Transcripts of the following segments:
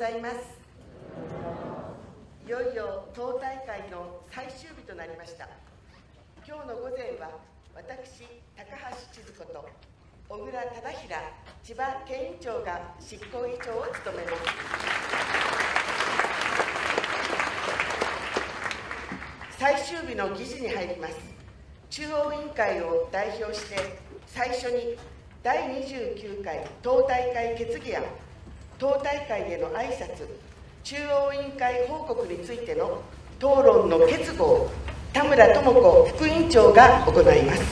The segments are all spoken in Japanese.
ざいます。いよいよ党大会の最終日となりました。今日の午前は私高橋千鶴子と小倉忠平千葉県委員長が執行委員長を務めます。最終日の議事に入ります。中央委員会を代表して最初に第29回党大会決議案党大会への挨拶中央委員会報告についての討論の結合田村智子副委員長が行います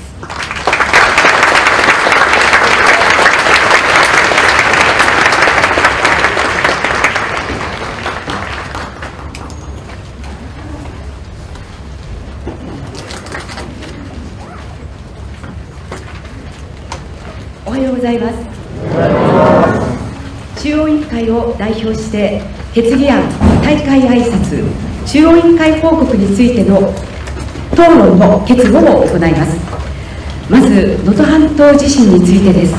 おはようございます中央委員会を代表して決議案大会挨拶中央委員会報告についての討論の結合を行います。まず能登半島地震についてです。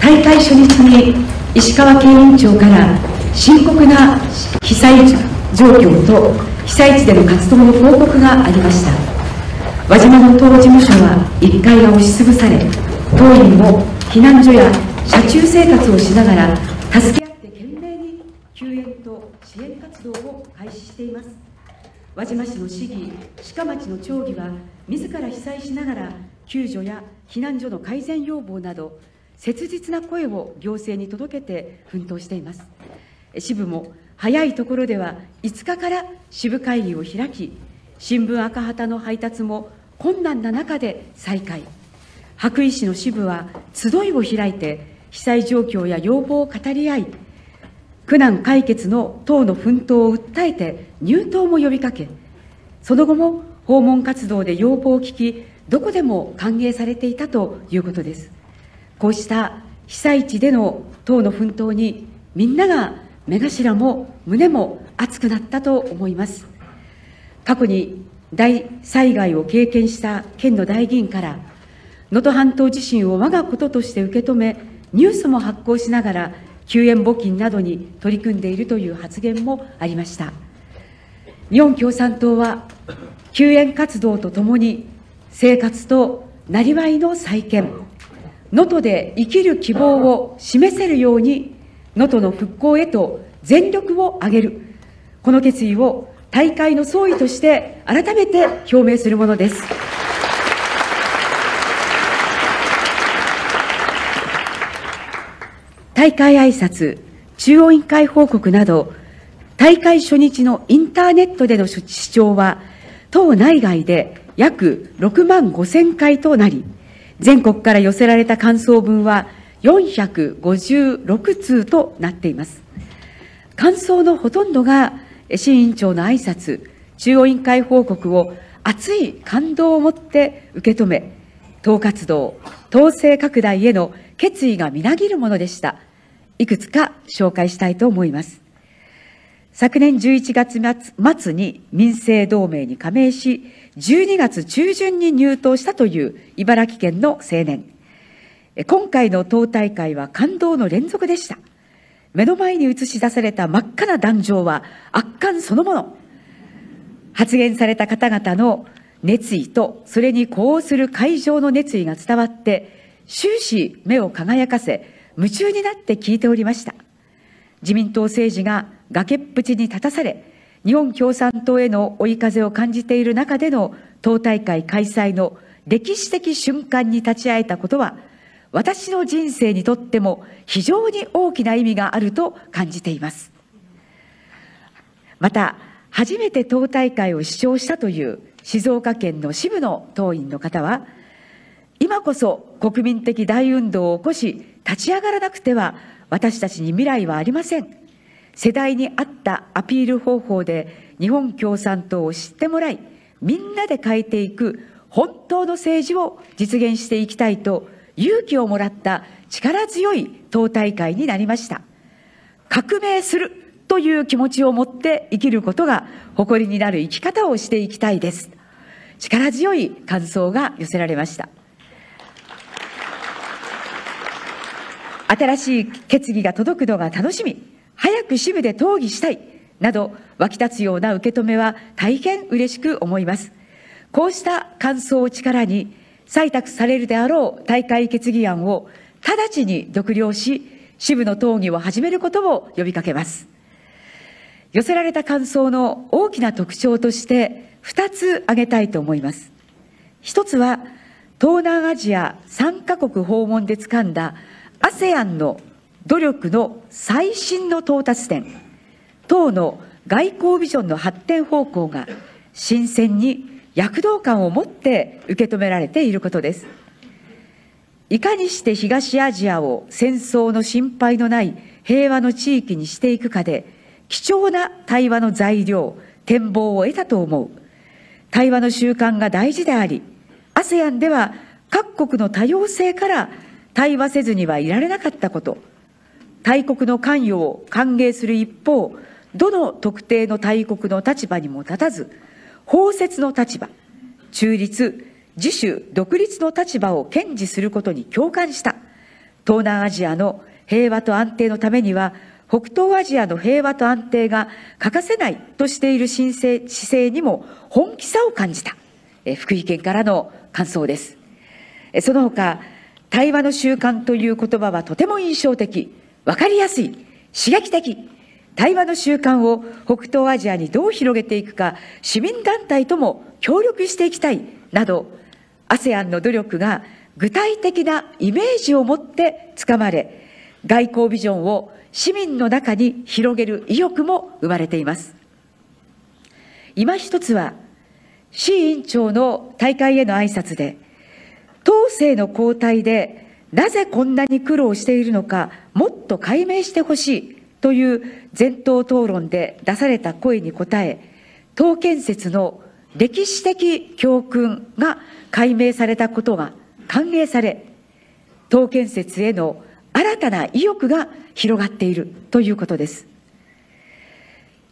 大会初日に石川県委員長から深刻な被災状況と被災地での活動の報告がありました。輪島の党事務所は1階が押しつぶされ当院も避難所や車中生活をしながら助け合って懸命に救援と支援活動を開始しています輪島市の市議鹿町の町議は自ら被災しながら救助や避難所の改善要望など切実な声を行政に届けて奮闘しています。支部も早いところでは5日から支部会議を開き新聞赤旗の配達も困難な中で再開。羽咋市の支部は集いを開いて被災状況や要望を語り合い苦難解決の党の奮闘を訴えて入党も呼びかけその後も訪問活動で要望を聞きどこでも歓迎されていたということです。こうした被災地での党の奮闘にみんなが目頭も胸も熱くなったと思います。過去に大災害を経験した県の大議員から能登半島地震を我がこととして受け止めニュースも発行しながら救援募金などに取り組んでいるという発言もありました。日本共産党は救援活動とともに生活となりわいの再建能登で生きる希望を示せるように能登の復興へと全力を挙げる。この決意を大会の総意として改めて表明するものです。大会挨拶中央委員会報告など大会初日のインターネットでの視聴は党内外で約6万5千回となり全国から寄せられた感想文は456通となっています。感想のほとんどが新委員長の挨拶中央委員会報告を熱い感動を持って受け止め党活動党勢拡大への決意がみなぎるものでした。いくつか紹介したいと思います。昨年11月末に民政同盟に加盟し12月中旬に入党したという茨城県の青年。今回の党大会は感動の連続でした。目の前に映し出された真っ赤な壇上は圧巻そのもの。発言された方々の熱意とそれに呼応する会場の熱意が伝わって終始目を輝かせ夢中になって聞いておりました。自民党政治が崖っぷちに立たされ日本共産党への追い風を感じている中での党大会開催の歴史的瞬間に立ち会えたことは私の人生にとっても非常に大きな意味があると感じています。また初めて党大会を視聴したという静岡県の支部の党員の方は今こそ国民的大運動を起こし立ち上がらなくては私たちに未来はありません。世代に合ったアピール方法で日本共産党を知ってもらいみんなで変えていく本当の政治を実現していきたいと勇気をもらった力強い党大会になりました。革命するという気持ちを持って生きることが誇りになる生き方をしていきたいです。力強い感想が寄せられました。新しい決議が届くのが楽しみ。早く支部で討議したい。など湧き立つような受け止めは大変嬉しく思います。こうした感想を力に採択されるであろう大会決議案を直ちに読了し支部の討議を始めることを呼びかけます。寄せられた感想の大きな特徴として2つ挙げたいと思います。一つは東南アジア3カ国訪問で掴んだ ASEAN の努力の最新の到達点党の外交ビジョンの発展方向が新鮮に躍動感を持って受け止められていることです。いかにして東アジアを戦争の心配のない平和の地域にしていくかで貴重な対話の材料展望を得たと思う。対話の習慣が大事であり ASEAN では各国の多様性から対話せずにはいられなかったこと。大国の関与を歓迎する一方どの特定の大国の立場にも立たず包摂の立場中立自主独立の立場を堅持することに共感した。東南アジアの平和と安定のためには北東アジアの平和と安定が欠かせないとしている姿勢にも本気さを感じた。福井県からの感想です。その他対話の習慣という言葉はとても印象的。分かりやすい。刺激的。対話の習慣を北東アジアにどう広げていくか市民団体とも協力していきたい。など ASEAN の努力が具体的なイメージを持ってつかまれ外交ビジョンを市民の中に広げる意欲も生まれています。今一つは市委員長の大会への挨拶で党勢の交代でなぜこんなに苦労しているのかもっと解明してほしいという前頭討論で出された声に応え党建設の歴史的教訓が解明されたことが歓迎され党建設への新たな意欲が広がっているということです。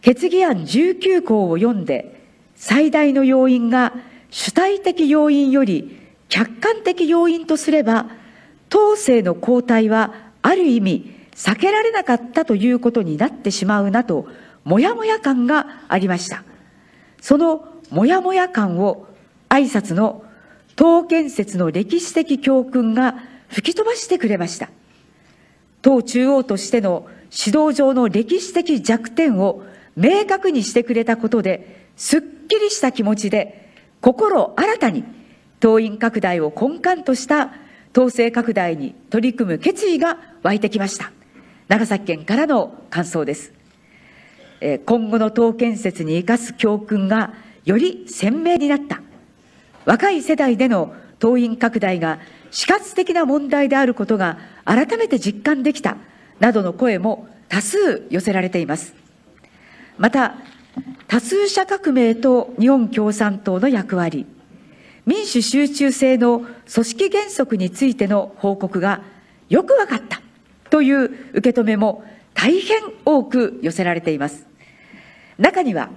決議案19項を読んで最大の要因が主体的要因より客観的要因とすれば統制の交代はある意味避けられなかったということになってしまうなともやもや感がありました。そのもやもや感を挨拶の党建設の歴史的教訓が吹き飛ばしてくれました。党中央としての指導上の歴史的弱点を明確にしてくれたことですっきりした気持ちで心新たに党員拡大を根幹とした統制拡大に取り組む決意が湧いてきました。長崎県からの感想です。今後の党建設に生かす教訓がより鮮明になった。若い世代での党員拡大が死活的な問題であることが改めて実感できたなどの声も多数寄せられています。また多数者革命と日本共産党の役割民主集中制の組織原則についての報告がよく分かった。という受け止めも大変多く寄せられています。中には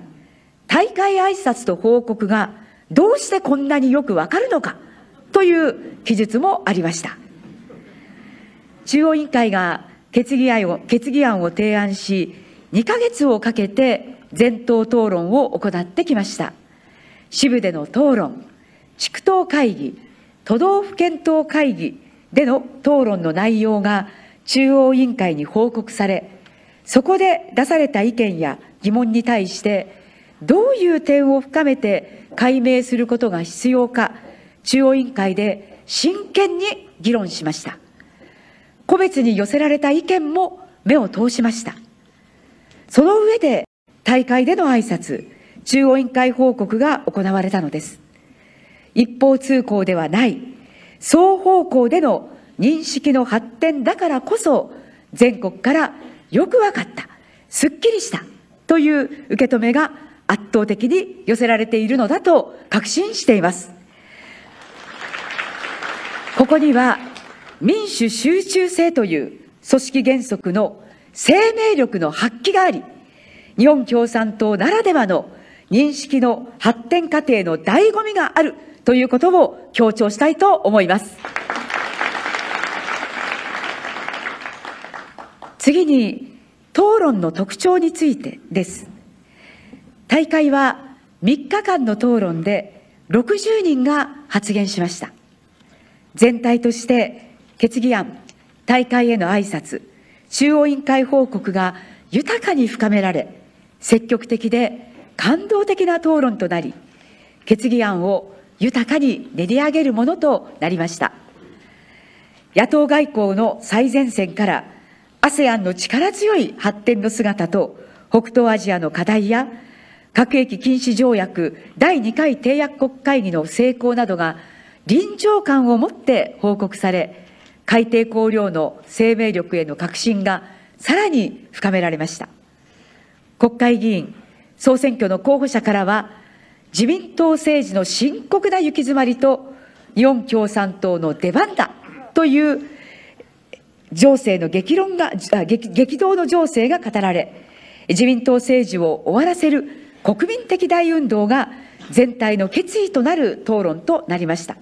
大会挨拶と報告がどうしてこんなによくわかるのか。という記述もありました。中央委員会が決議案を決議案を提案し2ヶ月をかけて全党討論を行ってきました。支部での討論地区党会議都道府県党会議での討論の内容が中央委員会に報告されそこで出された意見や疑問に対してどういう点を深めて解明することが必要か中央委員会で真剣に議論しました。個別に寄せられた意見も目を通しました。その上で大会での挨拶中央委員会報告が行われたのです。一方通行ではない。双方向での認識の発展だからこそ全国からよく分かった。すっきりした。という受け止めが圧倒的に寄せられているのだと確信しています。ここには民主集中性という組織原則の生命力の発揮があり日本共産党ならではの認識の発展過程の醍醐味がある。ということを強調したいと思います次に討論の特徴についてです。大会は3日間の討論で60人が発言しました。全体として決議案、大会への挨拶、中央委員会報告が豊かに深められ、積極的で感動的な討論となり、決議案を豊かに練り上げるものとなりました。野党外交の最前線から ASEAN の力強い発展の姿と北東アジアの課題や核兵器禁止条約第2回締約国会議の成功などが臨場感を持って報告され、海底綱領の生命力への確信がさらに深められました。国会議員、総選挙の候補者からは、自民党政治の深刻な行き詰まりと、日本共産党の出番だという情勢の激論が激、激動の情勢が語られ、自民党政治を終わらせる国民的大運動が全体の決意となる討論となりました。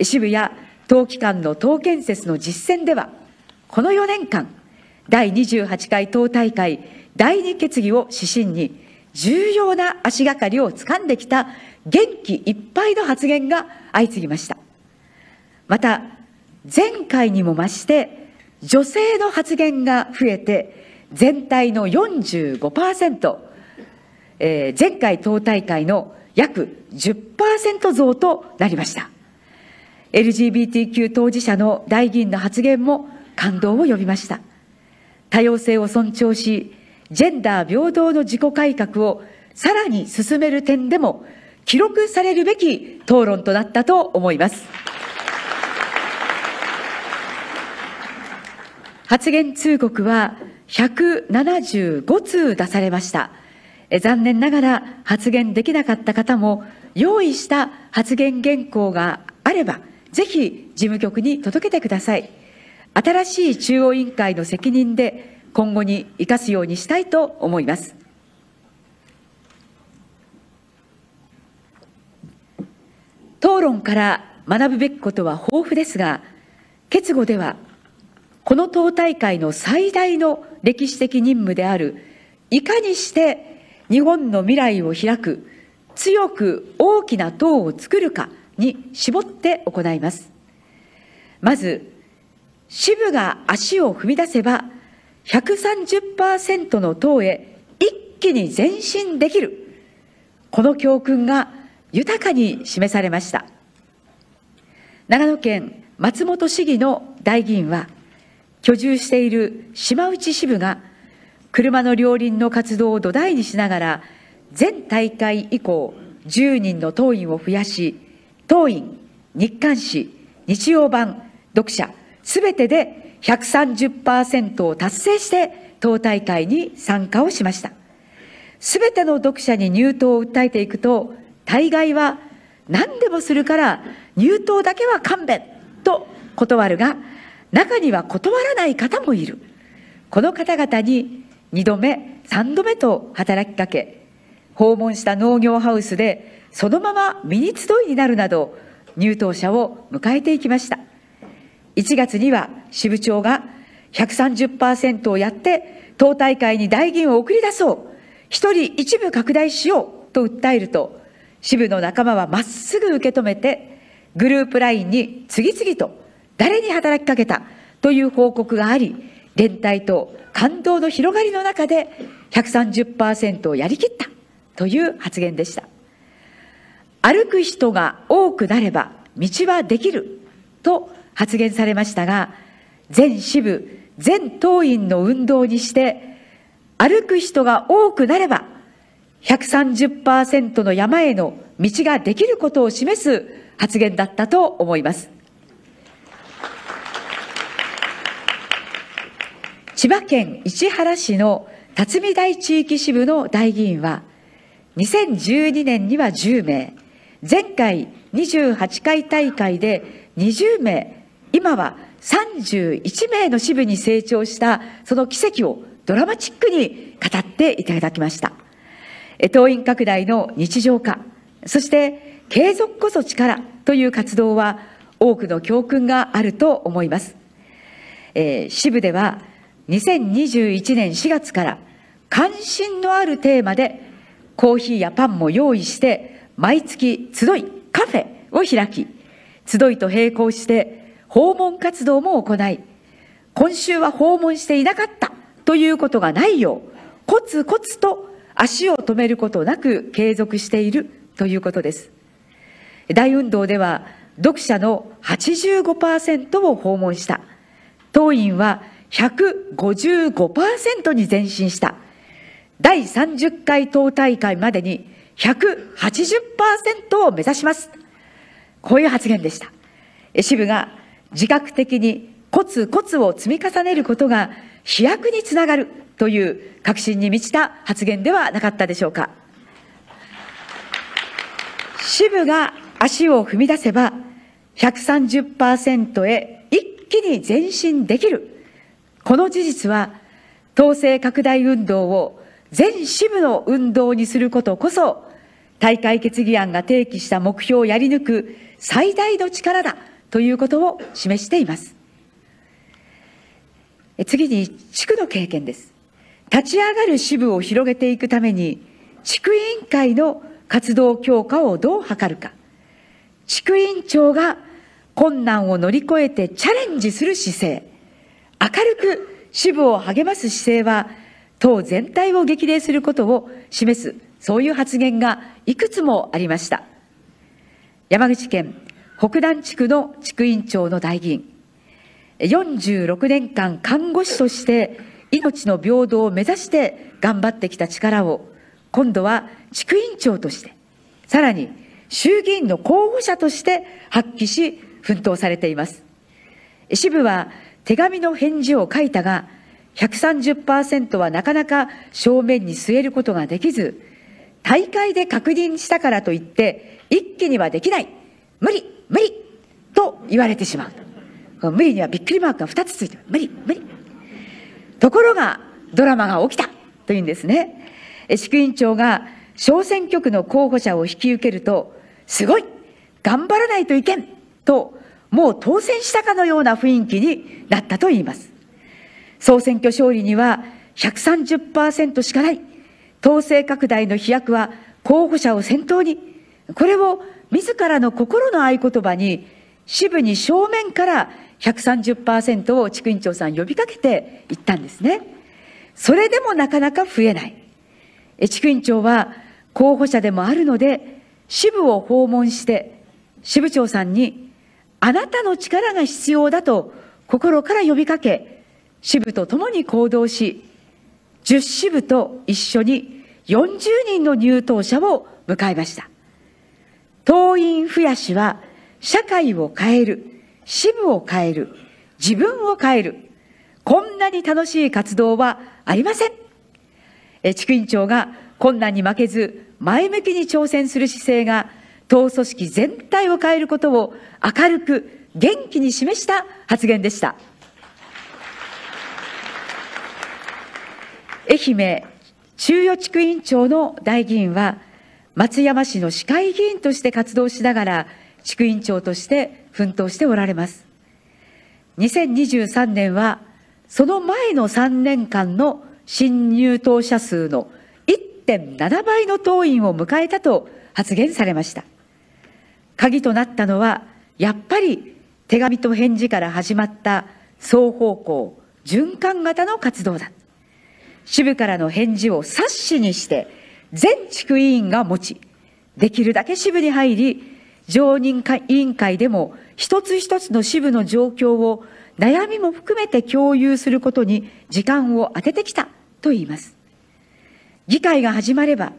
渋谷党機関の党建設の実践では、この4年間、第28回党大会第2決議を指針に、重要な足がかりをつかんできた元気いっぱいの発言が相次ぎました。また、前回にも増して、女性の発言が増えて、全体の45%、えー、前回党大会の約10%増となりました。LGBTQ 当事者の代議員の発言も感動を呼びました。多様性を尊重し、ジェンダー平等の自己改革をさらに進める点でも記録されるべき討論となったと思います。発言通告は175通出されました。残念ながら発言できなかった方も用意した発言原稿があればぜひ事務局に届けてください新しい中央委員会の責任で今後に生かすようにしたいと思います討論から学ぶべきことは豊富ですが結語ではこの党大会の最大の歴史的任務であるいかにして日本の未来を開く強く大きな党を作るかに絞って行います。まず、支部が足を踏み出せば、130%の党へ一気に前進できる。この教訓が豊かに示されました。長野県松本市議の代議員は、居住している島内支部が車の両輪の活動を土台にしながら、全大会以降、10人の党員を増やし、党員、日刊誌、日曜版、読者、すべてで130%を達成して党大会に参加をしました。すべての読者に入党を訴えていくと、大概は何でもするから入党だけは勘弁と断るが、中には断らない方もいる。この方々に2度目、3度目と働きかけ、訪問した農業ハウスでそのままミニ集いになるなど、入党者を迎えていきました。1月には支部長が130%をやって、党大会に代議を送り出そう、一人一部拡大しよう。と訴えると、支部の仲間はまっすぐ受け止めて、グループ LINE に次々と誰に働きかけた？という報告があり、連帯と感動の広がりの中で130%をやりきった。という発言でした。歩く人が多くなれば道はできる。と発言されましたが、全支部、全党員の運動にして、歩く人が多くなれば、130%の山への道ができることを示す発言だったと思います。千葉県市原市の辰巳大地域支部の代議員は、2012年には10名、前回28回大会で20名、今は31名の支部に成長したその奇跡をドラマチックに語っていただきました。党員拡大の日常化、そして継続こそ力という活動は多くの教訓があると思います。えー、支部では2021年4月から関心のあるテーマでコーヒーやパンも用意して毎月集いカフェを開き集いと並行して訪問活動も行い今週は訪問していなかったということがないようコツコツと足を止めることなく継続しているということです。大運動では読者の85%を訪問した。当院は155%に前進した。第30回党大会までに180%を目指します。こういう発言でした。支部が自覚的にコツコツを積み重ねることが飛躍につながるという確信に満ちた発言ではなかったでしょうか。支部が足を踏み出せば130%へ一気に前進できる。この事実は統制拡大運動を全支部の運動にすることこそ大会決議案が提起した目標をやり抜く最大の力だ。ということを示しています。次に地区の経験です。立ち上がる支部を広げていくために地区委員会の活動強化をどう図るか。地区委員長が困難を乗り越えてチャレンジする姿勢。明るく支部を励ます姿勢は党全体を激励することを示すそういう発言がいくつもありました。山口県北南地区の地区委員長の代議員。46年間看護師として命の平等を目指して頑張ってきた力を今度は地区委員長としてさらに衆議院の候補者として発揮し奮闘されています。支部は手紙の返事を書いたが130%はなかなか正面に据えることができず大会で確認したからといって一気にはできない。無理。無理。と言われてしまう。無理にはびっくりマークが2つついて無理無理。ところがドラマが起きた。というんですね。地区委員長が小選挙区の候補者を引き受けるとすごい。頑張らないといけん。ともう当選したかのような雰囲気になったといいます。総選挙勝利には130%しかない。統制拡大の飛躍は候補者を先頭に。これを自らの心の合言葉に支部に正面から130%を地区委員長さん呼びかけていったんですね。それでもなかなか増えない。地区委員長は候補者でもあるので支部を訪問して支部長さんにあなたの力が必要だと心から呼びかけ支部と共に行動し10支部と一緒に40人の入党者を迎えました。党員増やしは社会を変える支部を変える自分を変える。こんなに楽しい活動はありません。え地区委員長が困難に負けず前向きに挑戦する姿勢が党組織全体を変えることを明るく元気に示した発言でした。愛媛中予地区委員長の代議員は松山市の市会議員として活動しながら地区委員長として奮闘しておられます。2023年はその前の3年間の新入党者数の1.7倍の党員を迎えたと発言されました。鍵となったのはやっぱり手紙と返事から始まった双方向循環型の活動だ。支部からの返事を冊子にして全地区委員が持ちできるだけ支部に入り常任委員会でも一つ一つの支部の状況を悩みも含めて共有することに時間を当ててきたと言います。議会が始まれば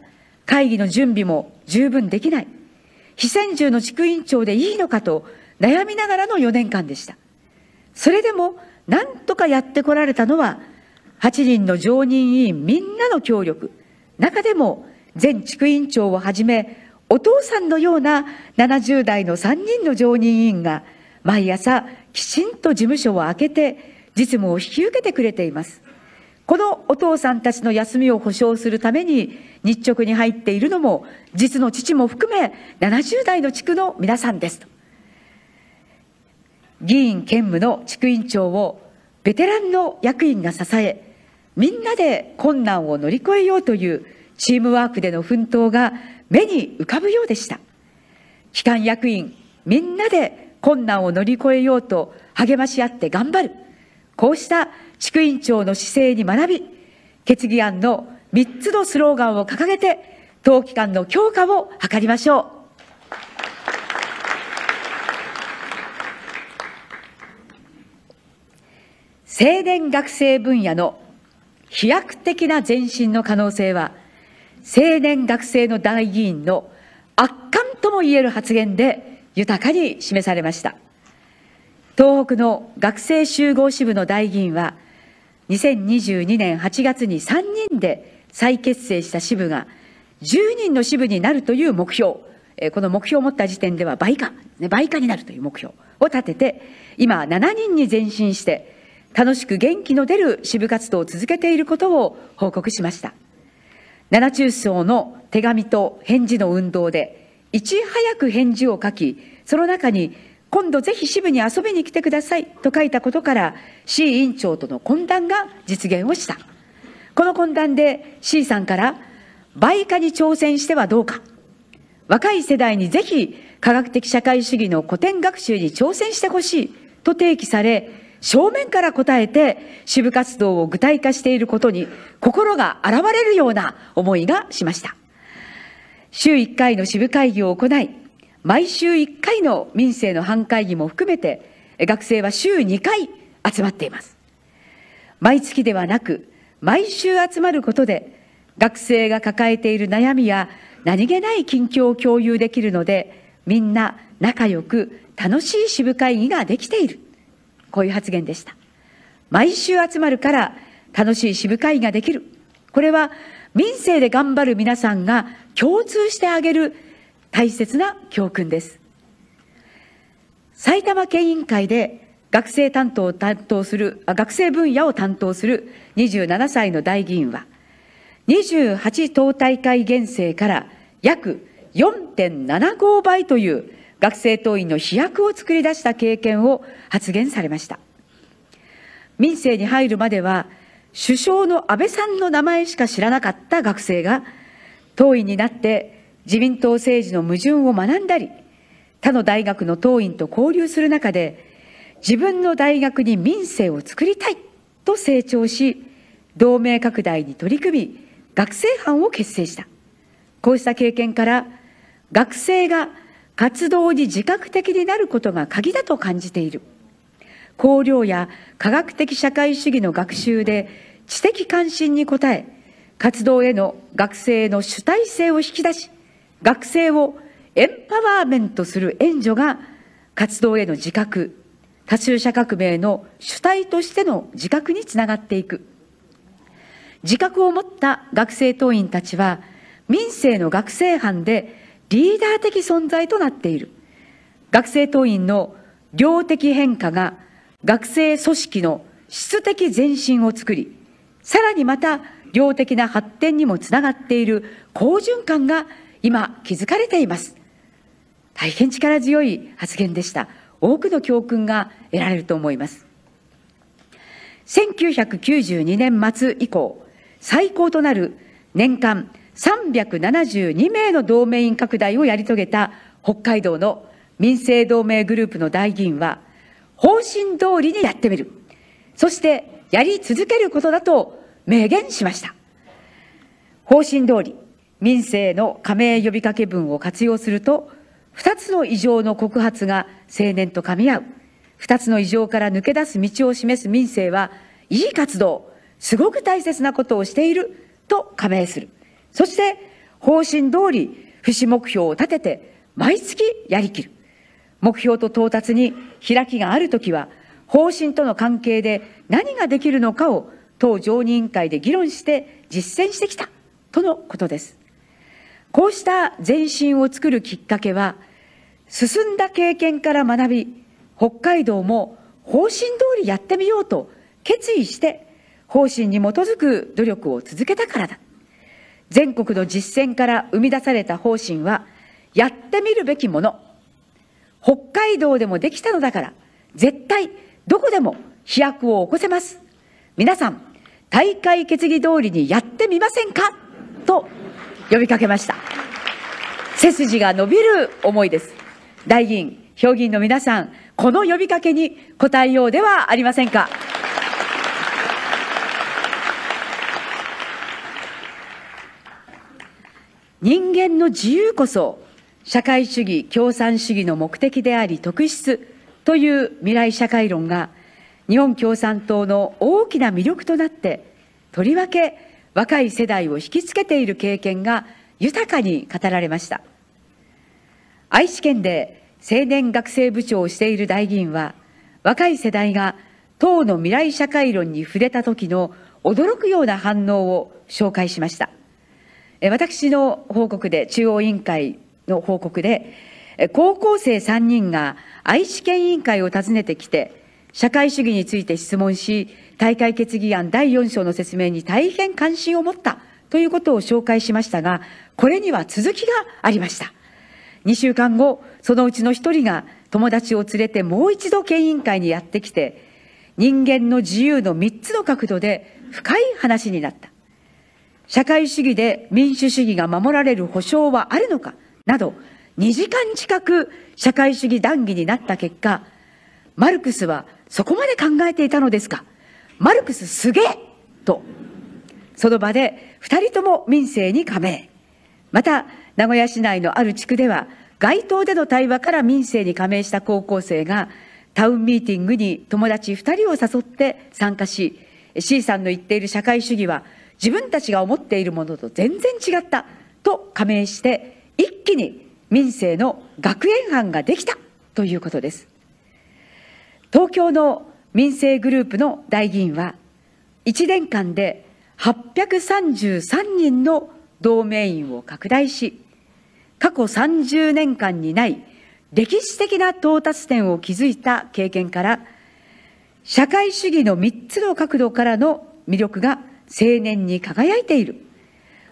会議の準備も十分できない。非専従の地区委員長でいいのかと悩みながらの4年間でした。それでも何とかやってこられたのは8人の常任委員みんなの協力。中でも前地区委員長をはじめお父さんのような70代の3人の常任委員が毎朝きちんと事務所を開けて実務を引き受けてくれています。このお父さんたちの休みを保障するために日直に入っているのも実の父も含め70代の地区の皆さんですと。議員兼務の地区委員長をベテランの役員が支えみんなで困難を乗り越えようというチームワークでの奮闘が目に浮かぶようでした。機関役員みんなで困難を乗り越えようと励まし合って頑張る。こうした地区委員長の姿勢に学び決議案の3つのスローガンを掲げて党機関の強化を図りましょう。青年学生分野の飛躍的な前進の可能性は、青年学生の大議員の圧巻ともいえる発言で豊かに示されました。東北の学生集合支部の大議員は、2022年8月に3人で再結成した支部が10人の支部になるという目標、この目標を持った時点では倍化、倍化になるという目標を立てて、今7人に前進して、楽しく元気の出る支部活動を続けていることを報告しました。七中層の手紙と返事の運動で、いち早く返事を書き、その中に、今度ぜひ支部に遊びに来てくださいと書いたことから、C 委員長との懇談が実現をした。この懇談で C さんから、倍化に挑戦してはどうか。若い世代にぜひ科学的社会主義の古典学習に挑戦してほしいと提起され、正面から答えて支部活動を具体化していることに心が現れるような思いがしました。週1回の支部会議を行い、毎週1回の民生の班会議も含めて、学生は週2回集まっています。毎月ではなく、毎週集まることで、学生が抱えている悩みや何気ない近況を共有できるので、みんな仲良く楽しい支部会議ができている。こういう発言でした。毎週集まるから楽しい支部会議ができる。これは民生で頑張る皆さんが共通してあげる大切な教訓です。埼玉県委員会で学生担当を担当する、学生分野を担当する27歳の大議員は、28党大会編成から約4.75倍という学生党員の飛躍を作り出した経験を発言されました。民政に入るまでは、首相の安倍さんの名前しか知らなかった学生が、党員になって自民党政治の矛盾を学んだり、他の大学の党員と交流する中で、自分の大学に民政を作りたいと成長し、同盟拡大に取り組み、学生班を結成した。こうした経験から、学生が活動に自覚的になることが鍵だと感じている。綱領や科学的社会主義の学習で知的関心に応え、活動への学生の主体性を引き出し、学生をエンパワーメントする援助が活動への自覚、多数者革命の主体としての自覚につながっていく。自覚を持った学生党員たちは、民生の学生班でリーダー的存在となっている。学生党員の量的変化が学生組織の質的前進を作り、さらにまた量的な発展にもつながっている好循環が今築かれています。大変力強い発言でした。多くの教訓が得られると思います。1992年末以降、最高となる年間372名の同盟員拡大をやり遂げた北海道の民政同盟グループの大議員は、方針通りにやってみる。そしてやり続けることだと明言しました。方針通り、民政の加盟呼びかけ文を活用すると、二つの異常の告発が青年と噛み合う。二つの異常から抜け出す道を示す民政は、いい活動、すごく大切なことをしていると加盟する。そして方針通り節目標を立てて毎月やりきる。目標と到達に開きがあるときは方針との関係で何ができるのかを党常任委員会で議論して実践してきたとのことです。こうした前進を作るきっかけは進んだ経験から学び北海道も方針通りやってみようと決意して方針に基づく努力を続けたからだ。全国の実践から生み出された方針は、やってみるべきもの。北海道でもできたのだから、絶対どこでも飛躍を起こせます。皆さん、大会決議通りにやってみませんか？と呼びかけました。背筋が伸びる思いです。大議員、評議員の皆さん、この呼びかけに応えようではありませんか？人間の自由こそ社会主義共産主義の目的であり特質という未来社会論が日本共産党の大きな魅力となってとりわけ若い世代を引きつけている経験が豊かに語られました。愛知県で青年学生部長をしている大議員は若い世代が党の未来社会論に触れた時の驚くような反応を紹介しました。私の報告で、中央委員会の報告で、高校生3人が愛知県委員会を訪ねてきて、社会主義について質問し、大会決議案第4章の説明に大変関心を持ったということを紹介しましたが、これには続きがありました。2週間後、そのうちの1人が友達を連れてもう一度県委員会にやってきて、人間の自由の3つの角度で深い話になった。社会主義で民主主義が守られる保障はあるのか？など、2時間近く社会主義談義になった結果、マルクスはそこまで考えていたのですか？マルクスすげえと、その場で2人とも民政に加盟。また、名古屋市内のある地区では、街頭での対話から民政に加盟した高校生が、タウンミーティングに友達2人を誘って参加し、C さんの言っている社会主義は自分たちが思っているものと全然違ったと加盟して一気に民政の学園班ができたということです。東京の民政グループの代議員は1年間で833人の同盟員を拡大し過去30年間にない歴史的な到達点を築いた経験から社会主義の3つの角度からの魅力が青年に輝いている。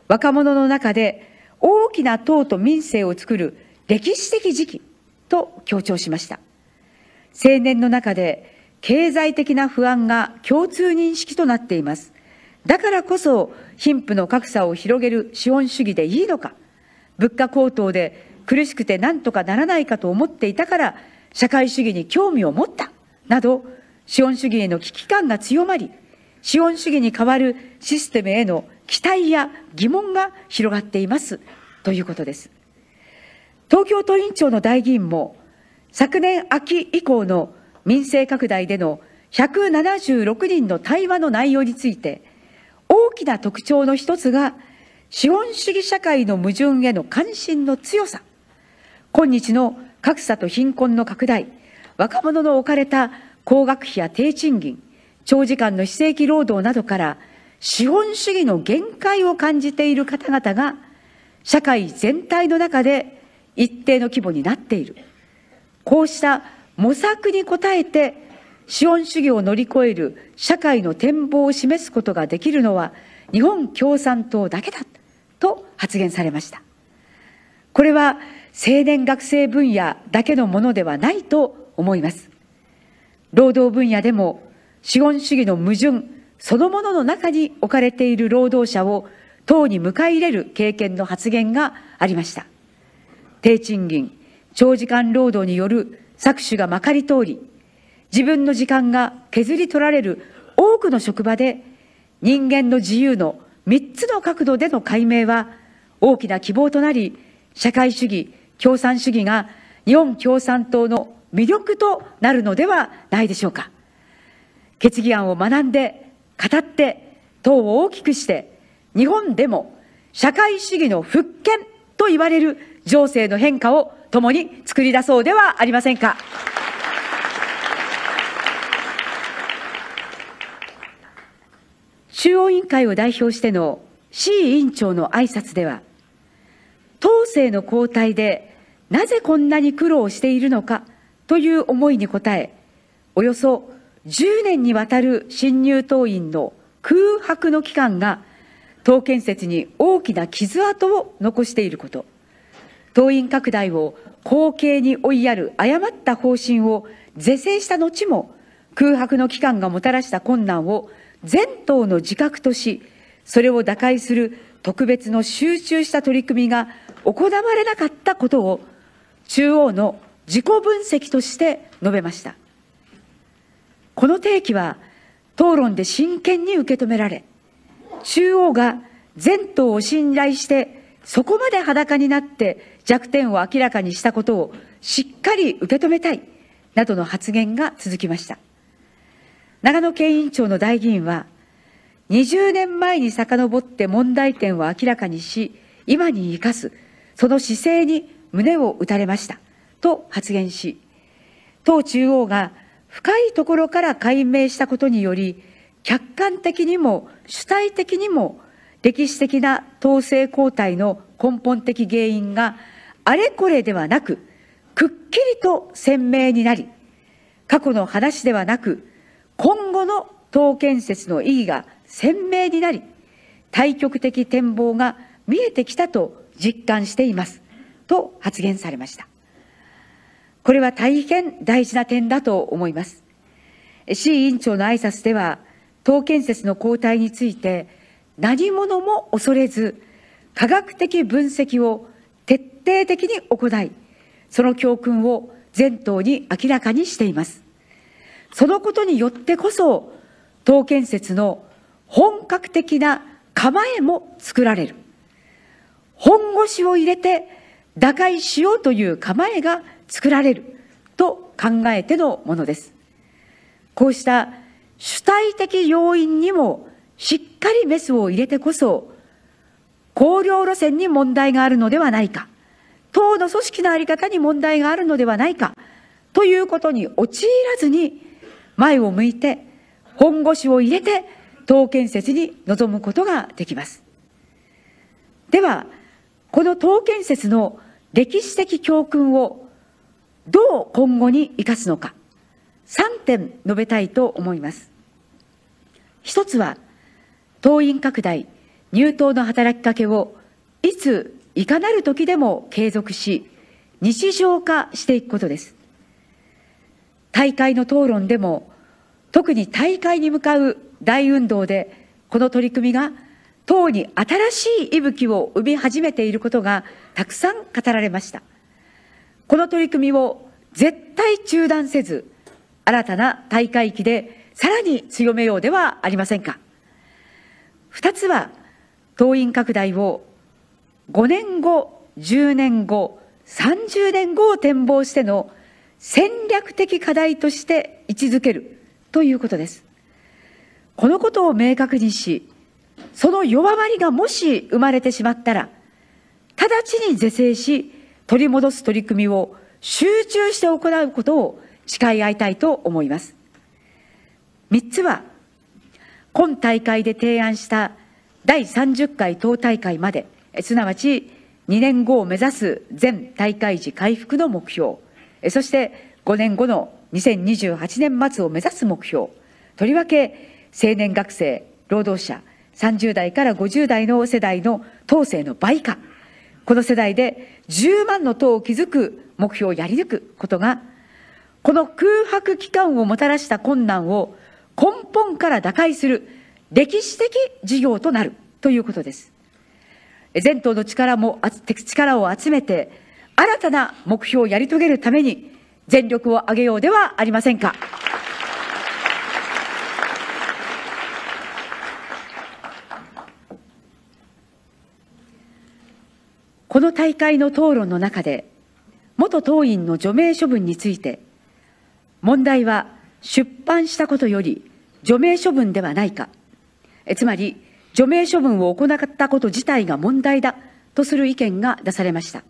若者の中で大きな党と民政を作る歴史的時期と強調しました。青年の中で経済的な不安が共通認識となっています。だからこそ貧富の格差を広げる資本主義でいいのか、物価高騰で苦しくて何とかならないかと思っていたから社会主義に興味を持ったなど資本主義への危機感が強まり資本主義に代わるシステムへの期待や疑問が広がっていますということです。東京都委員長の代議員も昨年秋以降の民政拡大での176人の対話の内容について大きな特徴の一つが資本主義社会の矛盾への関心の強さ今日の格差と貧困の拡大若者の置かれた高学費や低賃金長時間の非正規労働などから資本主義の限界を感じている方々が社会全体の中で一定の規模になっている。こうした模索に応えて資本主義を乗り越える社会の展望を示すことができるのは日本共産党だけだと発言されました。これは青年学生分野だけのものではないと思います。労働分野でも資本主義の矛盾そのものの中に置かれている労働者を党に迎え入れる経験の発言がありました。低賃金、長時間労働による搾取がまかり通り、自分の時間が削り取られる多くの職場で人間の自由の3つの角度での解明は大きな希望となり、社会主義、共産主義が日本共産党の魅力となるのではないでしょうか。決議案を学んで、語って、党を大きくして、日本でも社会主義の復権と言われる情勢の変化を共に作り出そうではありませんか。中央委員会を代表しての C 委員長の挨拶では、党勢の交代でなぜこんなに苦労しているのかという思いに応え、およそ10年にわたる新入党員の空白の期間が党建設に大きな傷跡を残していること、党員拡大を後継に追いやる誤った方針を是正した後も、空白の期間がもたらした困難を全党の自覚とし、それを打開する特別の集中した取り組みが行われなかったことを、中央の自己分析として述べました。この提起は、討論で真剣に受け止められ、中央が全党を信頼して、そこまで裸になって弱点を明らかにしたことをしっかり受け止めたい、などの発言が続きました。長野県委員長の代議員は、20年前に遡って問題点を明らかにし、今に生かす、その姿勢に胸を打たれました、と発言し、党中央が深いところから解明したことにより、客観的にも主体的にも歴史的な統制交代の根本的原因があれこれではなく、くっきりと鮮明になり、過去の話ではなく、今後の党建設の意義が鮮明になり、対極的展望が見えてきたと実感しています。と発言されました。これは大変大事な点だと思います。市委員長の挨拶では、党建設の後退について、何者も恐れず、科学的分析を徹底的に行い、その教訓を全党に明らかにしています。そのことによってこそ、党建設の本格的な構えも作られる。本腰を入れて打開しようという構えが作られると考えてのものです。こうした主体的要因にもしっかりメスを入れてこそ、公領路線に問題があるのではないか、党の組織の在り方に問題があるのではないか、ということに陥らずに、前を向いて、本腰を入れて、党建設に臨むことができます。では、この党建設の歴史的教訓をどう今後に生かすのか、3点述べたいと思います。一つは、党員拡大、入党の働きかけをいつ、いかなる時でも継続し、日常化していくことです。大会の討論でも、特に大会に向かう大運動で、この取り組みが党に新しい息吹を生み始めていることがたくさん語られました。この取り組みを絶対中断せず、新たな大会期でさらに強めようではありませんか？二つは、党員拡大を5年後、10年後、30年後を展望しての戦略的課題として位置づけるということです。このことを明確にし、その弱まりがもし生まれてしまったら、直ちに是正し、取り戻す取り組みを集中して行うことを誓い合いたいと思います。三つは、今大会で提案した第30回党大会まで、すなわち2年後を目指す全大会時回復の目標、そして5年後の2028年末を目指す目標、とりわけ青年学生、労働者、30代から50代の世代の党勢の倍化、この世代で10万の党を築く目標をやり抜くことが、この空白期間をもたらした困難を根本から打開する歴史的事業となるということです。全党の力も、力を集めて、新たな目標をやり遂げるために全力を挙げようではありませんか。この大会の討論の中で、元党員の除名処分について、問題は出版したことより除名処分ではないか、つまり除名処分を行ったこと自体が問題だとする意見が出されました。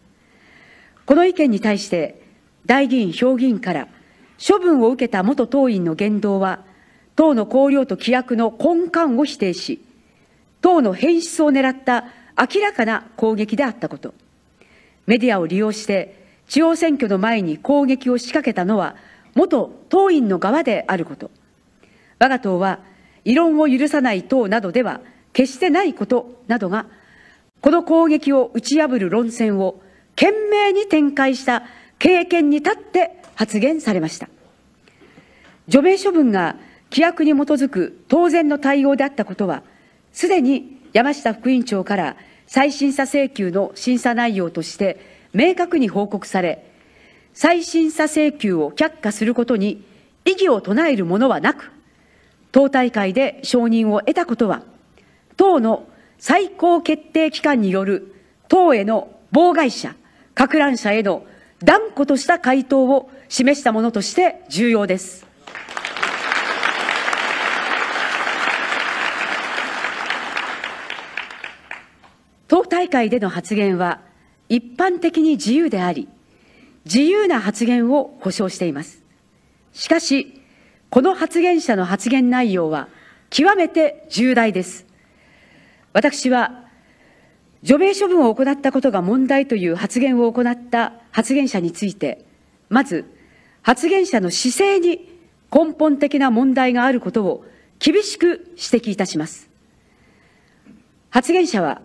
この意見に対して、大議員、評議員から処分を受けた元党員の言動は、党の綱領と規約の根幹を否定し、党の変質を狙った明らかな攻撃であったこと、メディアを利用して地方選挙の前に攻撃を仕掛けたのは元党員の側であること、我が党は異論を許さない党などでは決してないことなどが、この攻撃を打ち破る論戦を懸命に展開した経験に立って発言されました。除名処分が規約に基づく当然の対応であったことは、すでに山下副委員長から再審査請求の審査内容として明確に報告され、再審査請求を却下することに異議を唱えるものはなく、党大会で承認を得たことは、党の最高決定機関による党への妨害者、か乱者への断固とした回答を示したものとして重要です。党大会での発言は一般的に自由であり、自由な発言を保障しています。しかし、この発言者の発言内容は極めて重大です。私は、除名処分を行ったことが問題という発言を行った発言者について、まず、発言者の姿勢に根本的な問題があることを厳しく指摘いたします。発言者は、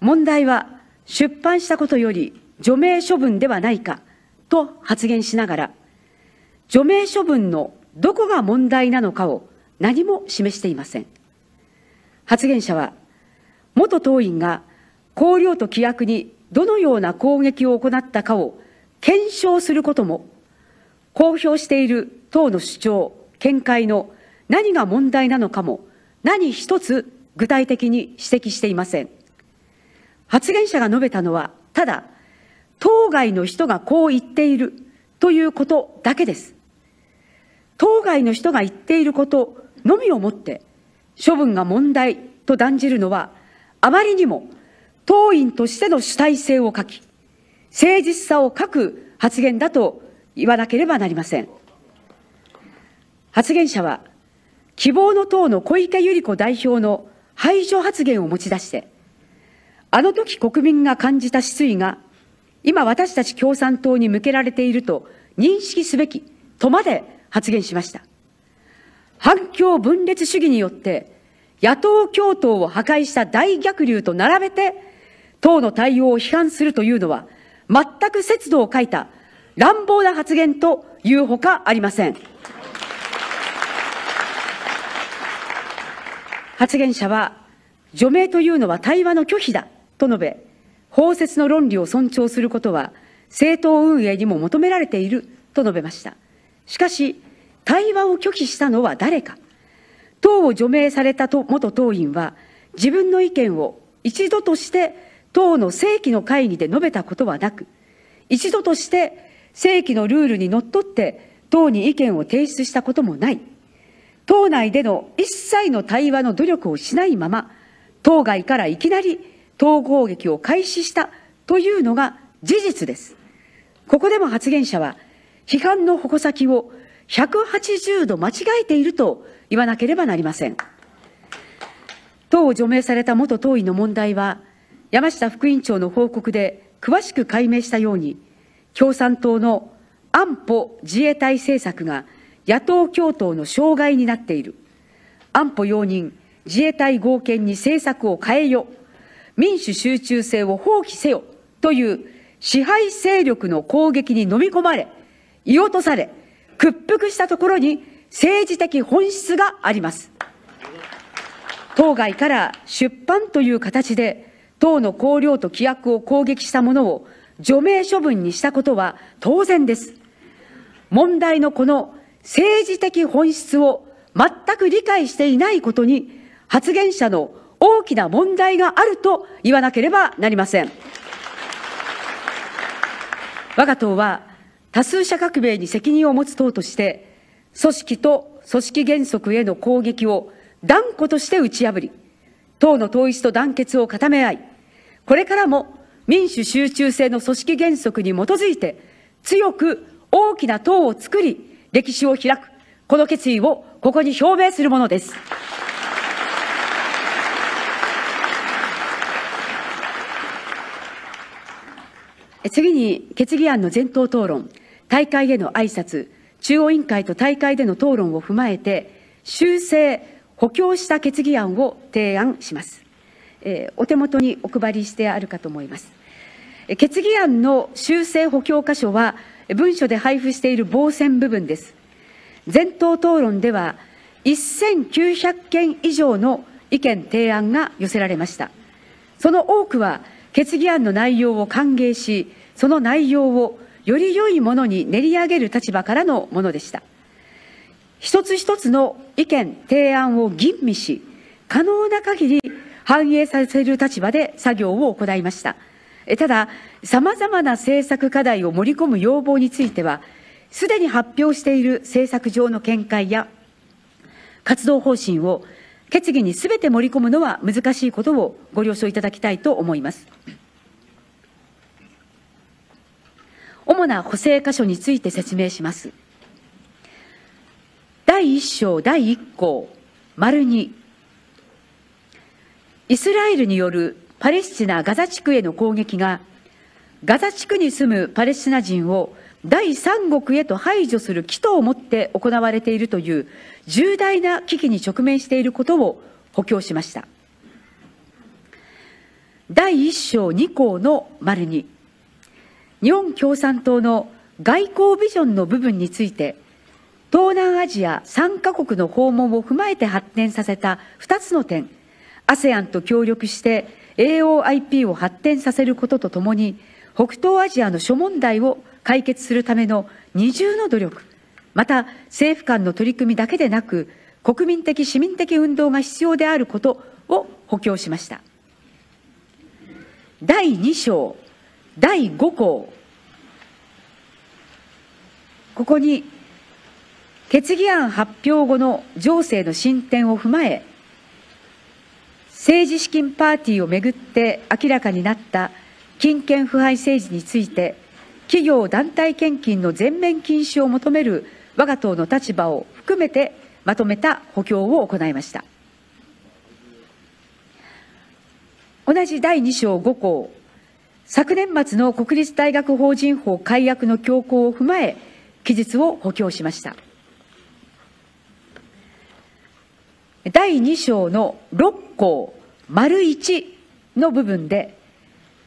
問題は出版したことより除名処分ではないかと発言しながら、除名処分のどこが問題なのかを何も示していません。発言者は、元党員が綱領と規約にどのような攻撃を行ったかを検証することも、公表している党の主張、見解の何が問題なのかも何一つ具体的に指摘していません。発言者が述べたのは、ただ、当該の人がこう言っているということだけです。当該の人が言っていることのみをもって、処分が問題と断じるのは、あまりにも党員としての主体性を欠き、誠実さを欠く発言だと言わなければなりません。発言者は、希望の党の小池百合子代表の排除発言を持ち出して、あの時国民が感じた失意が、今私たち共産党に向けられていると認識すべきとまで発言しました。反共分裂主義によって野党共闘を破壊した大逆流と並べて党の対応を批判するというのは全く節度を欠いた乱暴な発言というほかありません。発言者は除名というのは対話の拒否だと述べ、法説の論理を尊重することは政党運営にも求められていると述べました。しかし、対話を拒否したのは誰か。党を除名された元党員は、自分の意見を一度として党の正規の会議で述べたことはなく、一度として正規のルールにのっとって党に意見を提出したこともない。党内での一切の対話の努力をしないまま、党外からいきなり党攻撃を開始したというのが事実です。ここでも発言者は、批判の矛先を180度間違えていると言わなければなりません。党を除名された元党員の問題は、山下副委員長の報告で詳しく解明したように、共産党の安保自衛隊政策が野党共闘の障害になっている。安保容認、自衛隊合憲に政策を変えよ。民主集中性を放棄せよという支配勢力の攻撃に飲み込まれ、居落とされ、屈服したところに政治的本質があります。当該から出版という形で、党の綱領と規約を攻撃したものを除名処分にしたことは当然です。問題のこの政治的本質を全く理解していないことに、発言者の大きな問題があると言わなければなりません。我が党は多数者革命に責任を持つ党として、組織と組織原則への攻撃を断固として打ち破り、党の統一と団結を固め合い、これからも民主集中性の組織原則に基づいて、強く大きな党を作り、歴史を開く、この決意をここに表明するものです。次に決議案の前頭討論、大会への挨拶、中央委員会と大会での討論を踏まえて、修正、補強した決議案を提案します。えー、お手元にお配りしてあるかと思います。決議案の修正補強箇所は、文書で配布している防線部分です。全党討論では1900件以上の意見提案が寄せられましたその多くは決議案の内容を歓迎しその内容をより良いものに練り上げる立場からのものでした。一つ一つの意見提案を吟味し可能な限り反映させる立場で作業を行いました。たださまざまな政策課題を盛り込む要望についてはすでに発表している政策上の見解や活動方針を決議にすべて盛り込むのは難しいことをご了承いただきたいと思います。主な補正箇所について説明します。第1章第1項、丸2、イスラエルによるパレスチナ・ガザ地区への攻撃が、ガザ地区に住むパレスチナ人を第三国へと排除する企図をもって行われているという重大な危機に直面していることを補強しました。第1章2項の丸に、日本共産党の外交ビジョンの部分について、東南アジア3カ国の訪問を踏まえて発展させた2つの点、ASEAN と協力して AOIP を発展させることとともに、北東アジアの諸問題を解決するための二重の努力、また政府間の取り組みだけでなく、国民的、市民的運動が必要であることを補強しました。第2章、第5項、ここに決議案発表後の情勢の進展を踏まえ、政治資金パーティーをめぐって明らかになった金権腐敗政治について、企業団体献金の全面禁止を求める我が党の立場を含めてまとめた補強を行いました。同じ第2章5項、昨年末の国立大学法人法改悪の強行を踏まえ、記述を補強しました。第2章の6項、丸1の部分で、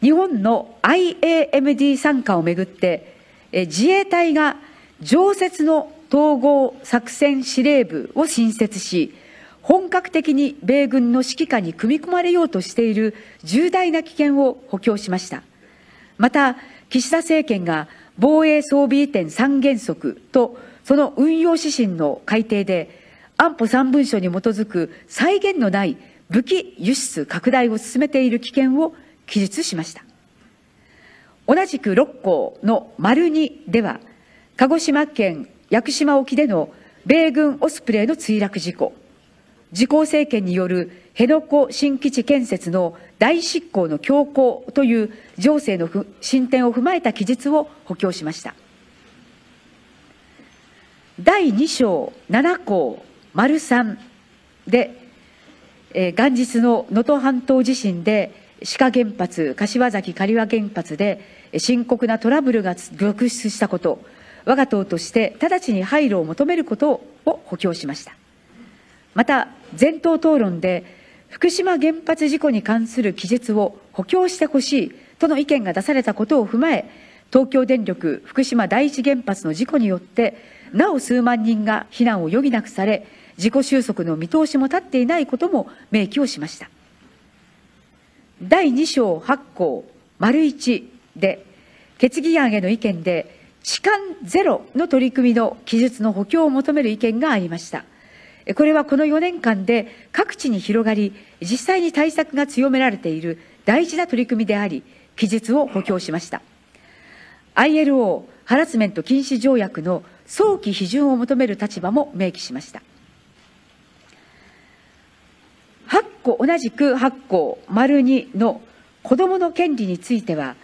日本の IAMD 参加をめぐって、自衛隊が常設の統合作戦司令部を新設し、本格的に米軍の指揮下に組み込まれようとしている重大な危険を補強しました。また、岸田政権が防衛装備移転三原則とその運用指針の改定で、安保三文書に基づく際限のない武器輸出拡大を進めている危険を記述しました。同じく六項の丸二では、鹿児島県屋久島沖での米軍オスプレイの墜落事故、自公政権による辺野古新基地建設の大執行の強行という情勢の進展を踏まえた記述を補強しました。第2章7項丸3で、えー、元日の能登半島地震で志賀原発、柏崎刈羽原発で深刻なトラブルが続出したこと、我が党として直ちに配慮を求めることを補強しました。また、全党討論で、福島原発事故に関する記述を補強してほしいとの意見が出されたことを踏まえ、東京電力福島第一原発の事故によって、なお数万人が避難を余儀なくされ、自己収束の見通しも立っていないことも明記をしました。第2章8項丸1で、決議案への意見で、痴漢ゼロの取り組みの記述の補強を求める意見がありました。これはこの4年間で各地に広がり、実際に対策が強められている大事な取り組みであり、記述を補強しました。ILO ハラスメント禁止条約の早期批准を求める立場も明記しました。8個、同じく8項、丸2の子どもの権利については、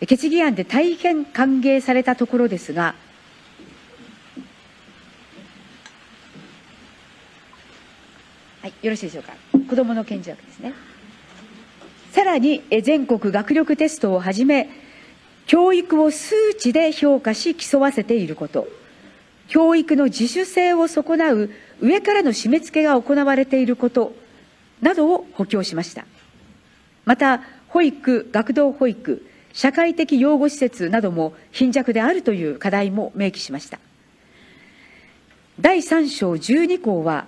決議案で大変歓迎されたところですが、はい、よろしいでしょうか。子どもの権利枠ですね。さらに、全国学力テストをはじめ、教育を数値で評価し競わせていること、教育の自主性を損なう上からの締め付けが行われていることなどを補強しました。また、保育、学童保育、社会的養護施設なども貧弱であるという課題も明記しました。第3章12項は、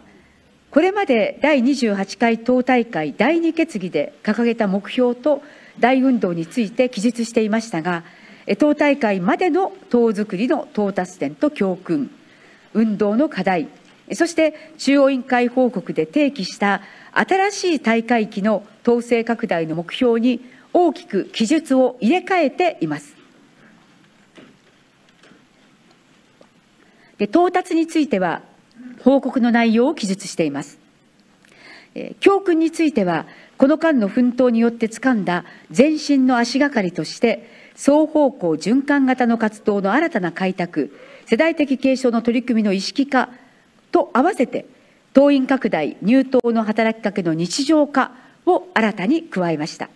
これまで第28回党大会第2決議で掲げた目標と大運動について記述していましたが、党大会までの党づくりの到達点と教訓、運動の課題、そして中央委員会報告で提起した新しい大会期の統制拡大の目標に大きく記述を入れ替えています。で到達については、報告の内容を記述しています。教訓については、この間の奮闘によってつかんだ前進の足がかりとして、双方向循環型の活動の新たな開拓、世代的継承の取り組みの意識化と合わせて、党員拡大、入党の働きかけの日常化を新たに加えました。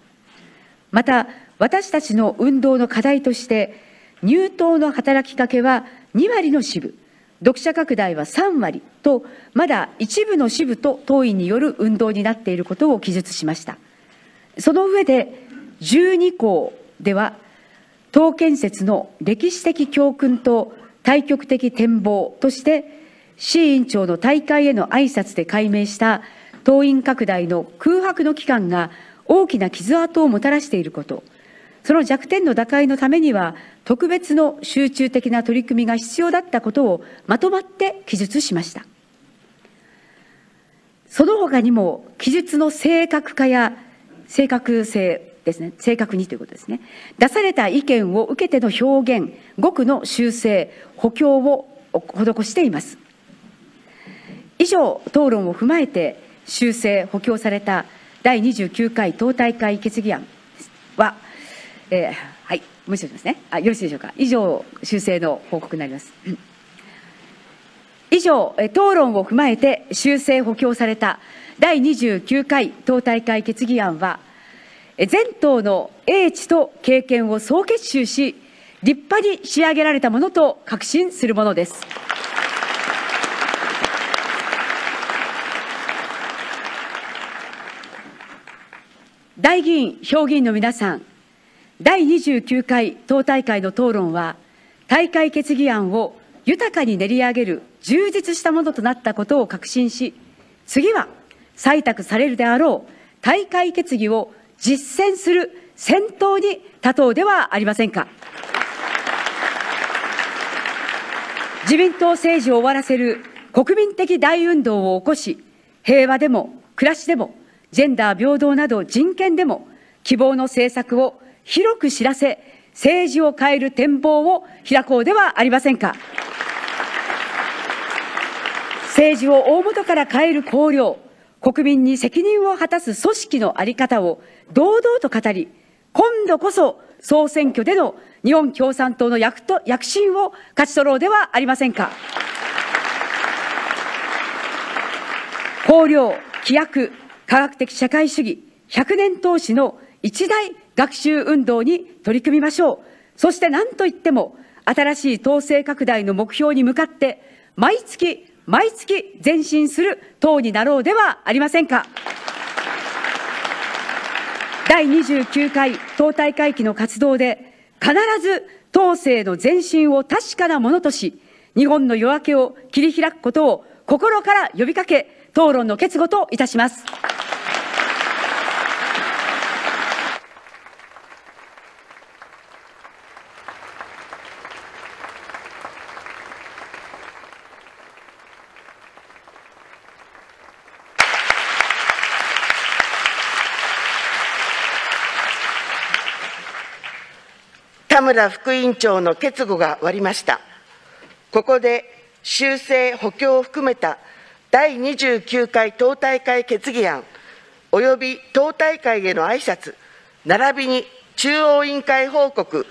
また、私たちの運動の課題として、入党の働きかけは2割の支部、読者拡大は3割と、まだ一部の支部と党員による運動になっていることを記述しました。その上で、12項では、党建設の歴史的教訓と対極的展望として、市委員長の大会への挨拶で解明した党員拡大の空白の期間が大きな傷跡をもたらしていること、その弱点の打開のためには、特別の集中的な取り組みが必要だったことをまとまって記述しました。その他にも、記述の正確化や正確性ですね、正確にということですね。出された意見を受けての表現、語句の修正、補強を施しています。以上、討論を踏まえて修正、補強された第29回党大会決議案は、えー、はい、もう一度ですねあ。よろしいでしょうか。以上、修正の報告になります。以上、討論を踏まえて修正補強された第29回党大会決議案は、全党の英知と経験を総結集し、立派に仕上げられたものと確信するものです。大議員、評議員の皆さん、第29回党大会の討論は、大会決議案を豊かに練り上げる充実したものとなったことを確信し、次は採択されるであろう大会決議を実践する先頭に立とうではありませんか。自民党政治を終わらせる国民的大運動を起こし、平和でも暮らしでもジェンダー平等など人権でも希望の政策を広く知らせ、政治を変える展望を開こうではありませんか？政治を大元から変える綱領、国民に責任を果たす組織の在り方を堂々と語り、今度こそ総選挙での日本共産党の躍と躍進を勝ち取ろうではありませんか？綱領、規約、科学的社会主義、100年投資の一大学習運動に取り組みましょう。そして何といっても、新しい統制拡大の目標に向かって、毎月、毎月前進する党になろうではありませんか。第29回党大会期の活動で、必ず党政の前進を確かなものとし、日本の夜明けを切り開くことを心から呼びかけ、討論の決語といたします。村副委員長の決語が終わりました。ここで修正補強を含めた第29回党大会決議案および党大会への挨拶並びに中央委員会報告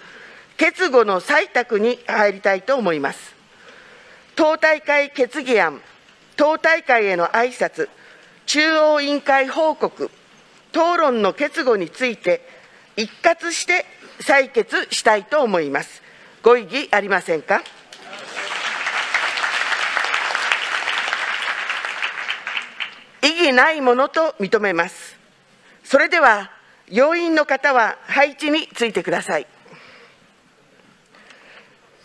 決語の採択に入りたいと思います。党大会決議案党大会への挨拶中央委員会報告討論の決語について一括して採決したいと思います。ご異議ありませんか？異議ないものと認めます。それでは、要員の方は配置についてください。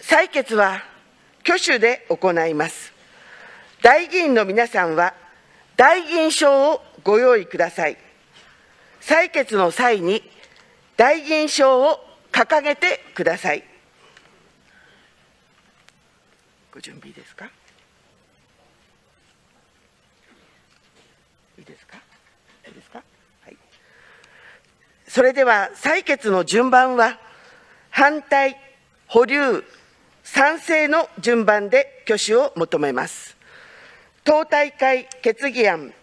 採決は挙手で行います。代議員の皆さんは、代議員証をご用意ください。採決の際に、代議員証を掲げてください。ご準備いいですか？いいですか？いいですか？はい。それでは、採決の順番は、反対、保留、賛成の順番で挙手を求めます。党大会決議案、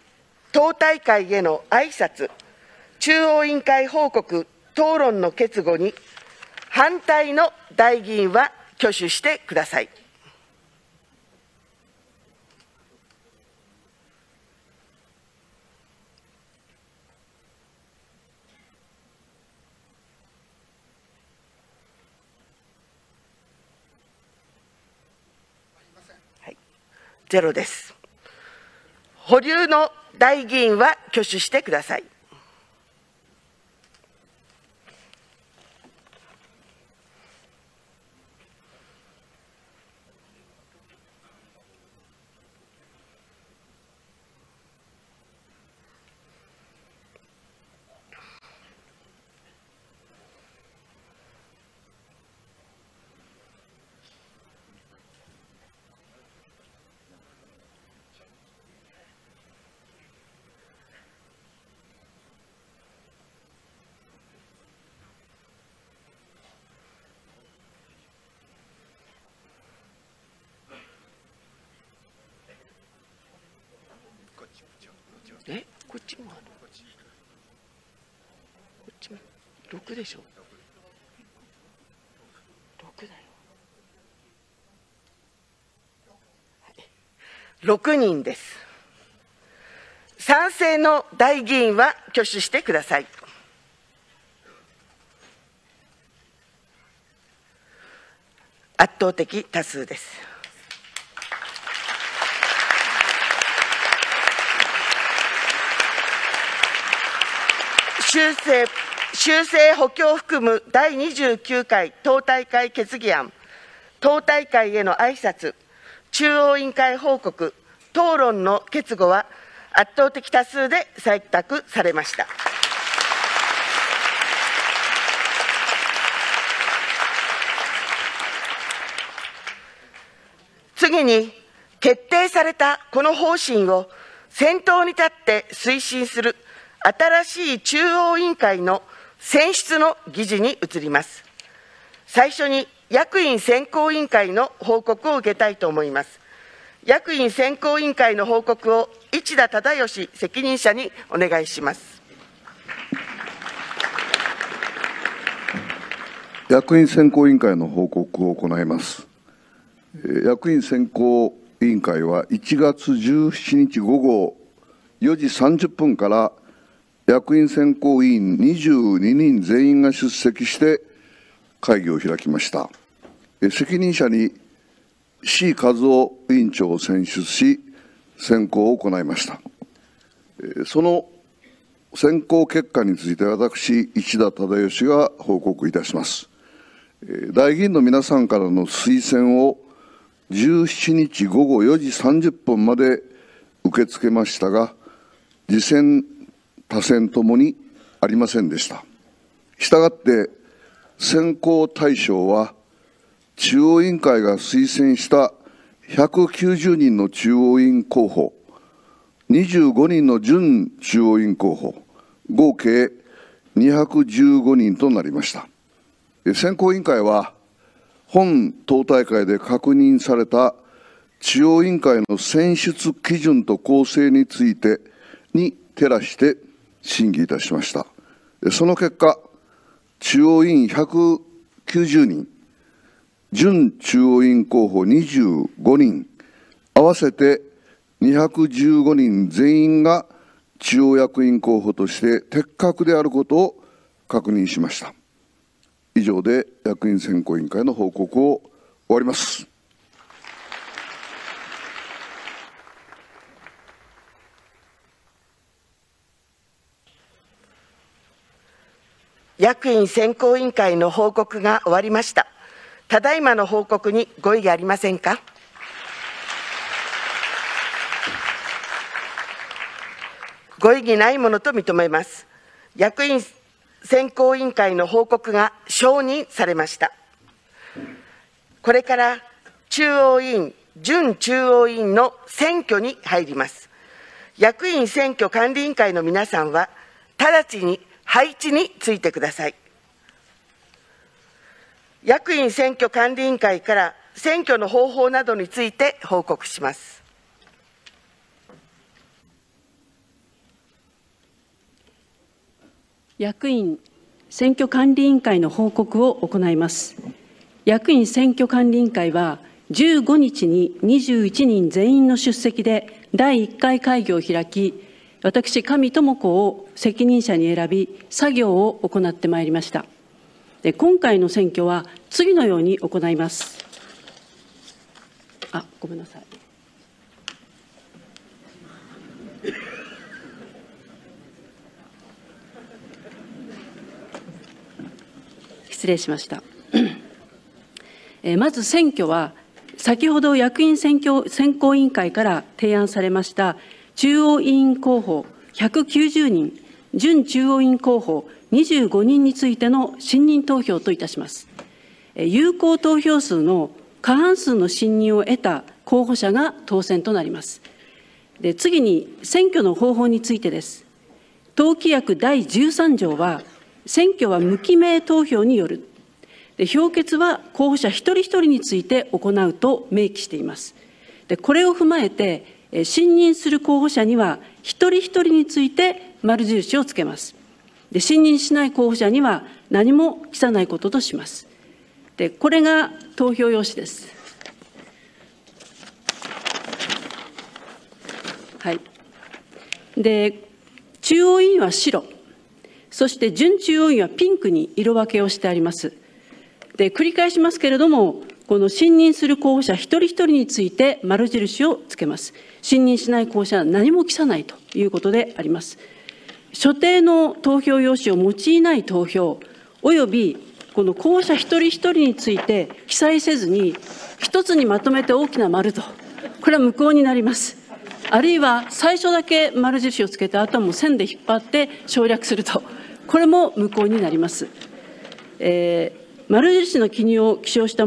党大会への挨拶、中央委員会報告、討論の決後に、反対の代議員は挙手してください。ゼロです。保留の代議員は挙手してください。ちもあるこっちも6でしょ。6だよ、6人です。賛成の代議員は挙手してください。圧倒的多数です。修正修正補強を含む第29回党大会決議案、党大会への挨拶、中央委員会報告、討論の決議は圧倒的多数で採択されました。次に、決定されたこの方針を先頭に立って推進する新しい中央委員会の選出の議事に移ります。最初に役員選考委員会の報告を受けたいと思います。役員選考委員会の報告を市田忠義責任者にお願いします。役員選考委員会の報告を行います。役員選考委員会は1月17日午後4時30分から役員選考委員22人全員が出席して会議を開きました。責任者に C 和夫委員長を選出し、選考を行いました。その選考結果について私、市田忠義が報告いたします。代議員の皆さんからの推薦を17日午後4時30分まで受け付けましたが、次戦多選ともにありませんでした。したがって、選考対象は、中央委員会が推薦した190人の中央委員候補、25人の準中央委員候補、合計215人となりました。選考委員会は、本党大会で確認された中央委員会の選出基準と構成についてに照らして審議いたしました。その結果、中央委員190人、準中央委員候補25人、合わせて215人全員が中央役員候補として適格であることを確認しました。以上で役員選考委員会の報告を終わります。役員選考委員会の報告が終わりました。ただいまの報告にご異議ありませんか？ご異議ないものと認めます。役員選考委員会の報告が承認されました。これから中央委員、準中央委員の選挙に入ります。役員選挙管理委員会の皆さんは、直ちに配置についてください。役員選挙管理委員会から選挙の方法などについて報告します。役員選挙管理委員会の報告を行います。役員選挙管理委員会は、15日に21人全員の出席で第1回会議を開き、私、上智子を責任者に選び、作業を行ってまいりました。で今回の選挙は次のように行います。あ、ごめんなさい。失礼しました。えまず選挙は、先ほど役員選挙選考委員会から提案されました中央委員候補190人、準中央委員候補25人についての信任投票といたします。有効投票数の過半数の信任を得た候補者が当選となります。で次に、選挙の方法についてです。党規約第13条は、選挙は無記名投票による。で評決は候補者一人一人について行うと明記しています。でこれを踏まえて、信任する候補者には、一人一人について丸印をつけます。で信任しない候補者には何も記さないこととします。でこれが投票用紙です。はい。で中央委員は白。そして準中央委員はピンクに色分けをしてあります。で繰り返しますけれども、この信任する候補者一人一人について丸印をつけます。信任しない候補者は何も記さないということであります。所定の投票用紙を用いない投票、およびこの候補者一人一人について記載せずに、一つにまとめて大きな丸と、これは無効になります。あるいは最初だけ丸印をつけて、あとはも線で引っ張って省略すると。これも無効になります。えー、丸印の記入を記帳した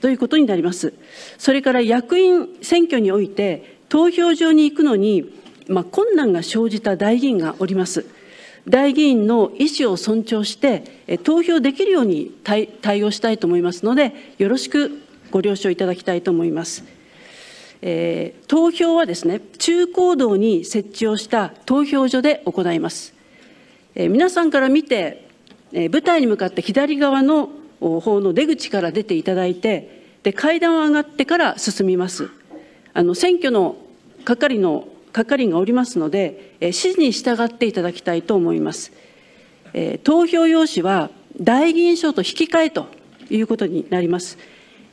ということになります。それから役員選挙において、投票所に行くのに、まあ、困難が生じた代議員がおります。代議員の意思を尊重して、投票できるように対応したいと思いますので、よろしくご了承いただきたいと思います。えー、投票はですね、中高道に設置をした投票所で行います。え皆さんから見て、え舞台に向かって左側の方の出口から出ていただいて、で階段を上がってから進みます。あの選挙の係の係員がおりますので、え指示に従っていただきたいと思います。え投票用紙は代議員証と引き換えということになります。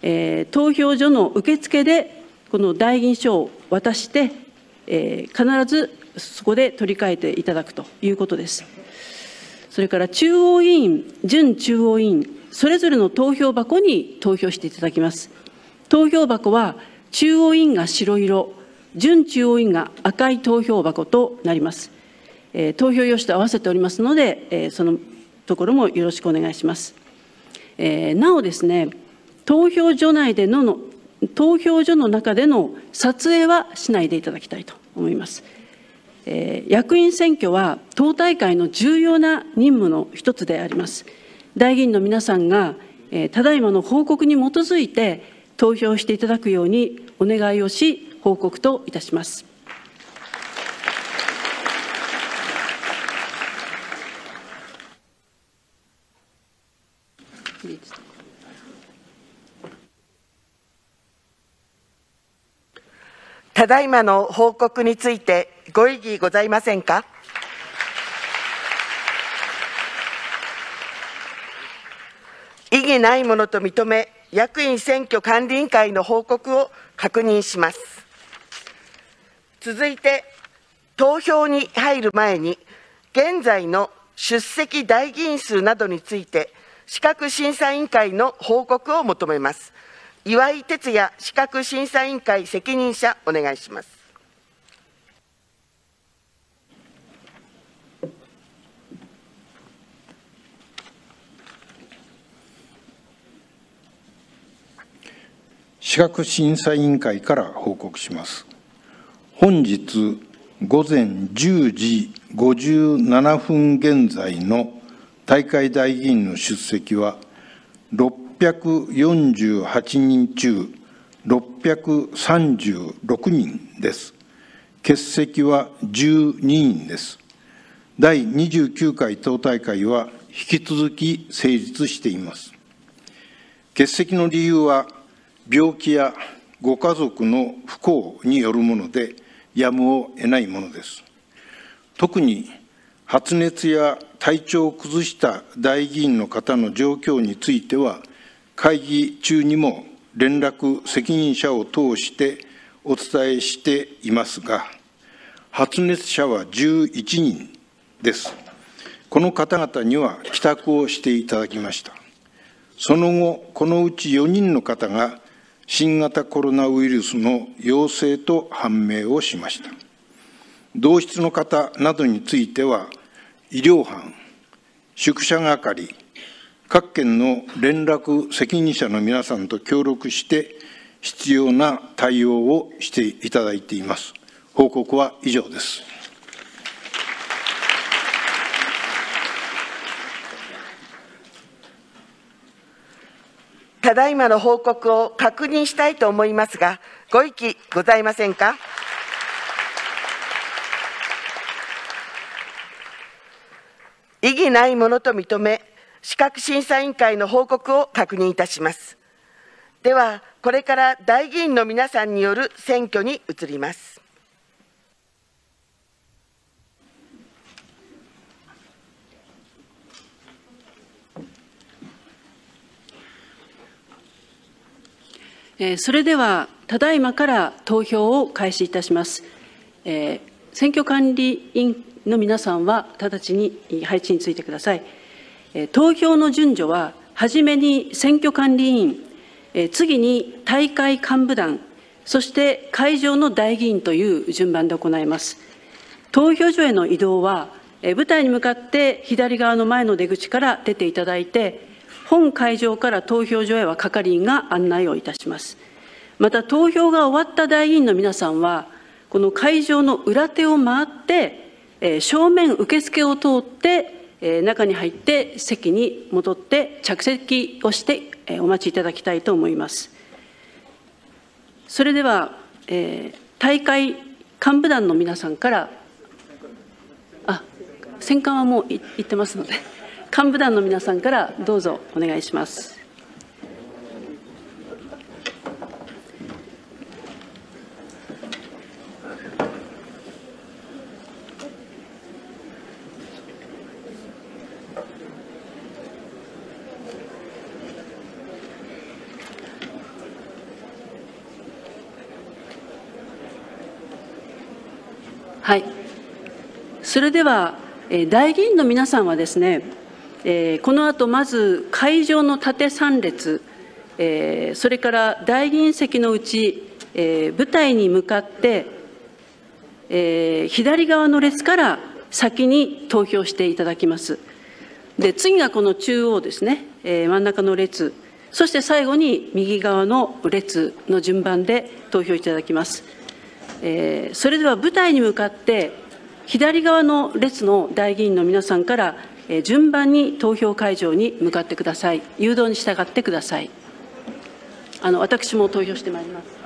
え投票所の受付でこの代議員証を渡して、え必ずそこで取り替えていただくということです。それから中央委員、準中央委員、それぞれの投票箱に投票していただきます。投票箱は中央委員が白色、準中央委員が赤い投票箱となります。えー、投票用紙と合わせておりますので、えー、そのところもよろしくお願いします。えー、なおですね、投票所内でのの投票所の中での撮影はしないでいただきたいと思います。えー、役員選挙は党大会の重要な任務の一つであります。代議員の皆さんが、えー、ただいまの報告に基づいて投票していただくようにお願いをし、報告といたします。ただいまの報告についてご異議ございませんか？異議ないものと認め、役員選挙管理委員会の報告を確認します。続いて、投票に入る前に、現在の出席代議員数などについて、資格審査委員会の報告を求めます。岩井哲也資格審査委員会責任者、お願いします。資格審査委員会から報告します。本日午前10時57分現在の大会代議員の出席は648人中636人です。欠席は12人です。第29回党大会は引き続き成立しています。欠席の理由は、病気やご家族の不幸によるもので、やむを得ないものです。特に発熱や体調を崩した代議員の方の状況については、会議中にも連絡責任者を通してお伝えしていますが、発熱者は11人です。この方々には帰宅をしていただきました。その後、このうち4人の方が新型コロナウイルスの陽性と判明をしました。同室の方などについては、医療班、宿舎係、各県の連絡責任者の皆さんと協力して、必要な対応をしていただいています。報告は以上です。ただいまの報告を確認したいと思いますが、ご意見ございませんか？異議ないものと認め、資格審査委員会の報告を確認いたします。では、これから代議員の皆さんによる選挙に移ります。それでは、ただいまから投票を開始いたします。えー、選挙管理委員の皆さんは、直ちに配置についてください。えー、投票の順序は、はじめに選挙管理委員、えー、次に大会幹部団、そして会場の代議員という順番で行います。投票所への移動は、舞台に向かって左側の前の出口から出ていただいて、本会場から投票所へは係員が案内をいたします。また投票が終わった代議員の皆さんは、この会場の裏手を回って、正面受付を通って、中に入って席に戻って着席をしてお待ちいただきたいと思います。それでは、え大会幹部団の皆さんから、あ、選管はもう行ってますので。幹部団の皆さんからどうぞお願いします。はい。それでは、代議員の皆さんはですね、えー、この後まず会場の縦3列、えー、それから大議員席のうち、えー、舞台に向かって、えー、左側の列から先に投票していただきます。で次がこの中央ですね、えー、真ん中の列、そして最後に右側の列の順番で投票いただきます。えー、それでは舞台に向かって左側の列の代議員の皆さんから順番に投票会場に向かってください。誘導に従ってください。あの私も投票してまいります。